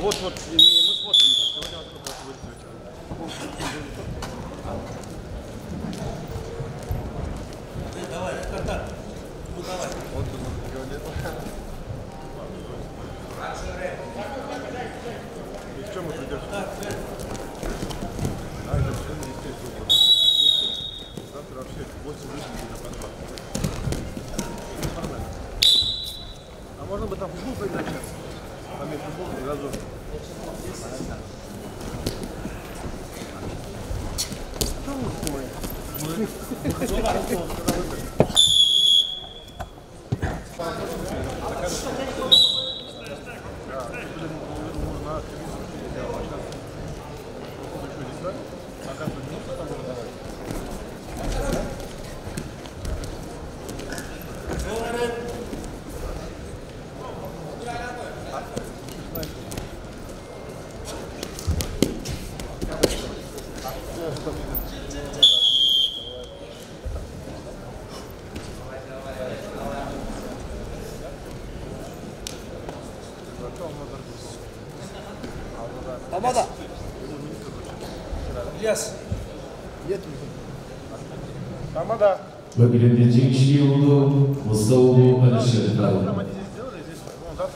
вот, вот, мы, мы смотрим. Сегодня откуда вы рисуете. Давай, контакт. Ну, давай. Вот тут он говорит. И в чем мы придешь? А, это все не естественно. Завтра вообще 8 выйдет на контракт. А можно бы там футбол поиграть сейчас? Go ahead. Tamada. İlyas. Tamada. Bölgenin çekiştiği oldu. Mustafa Ali Şerifler.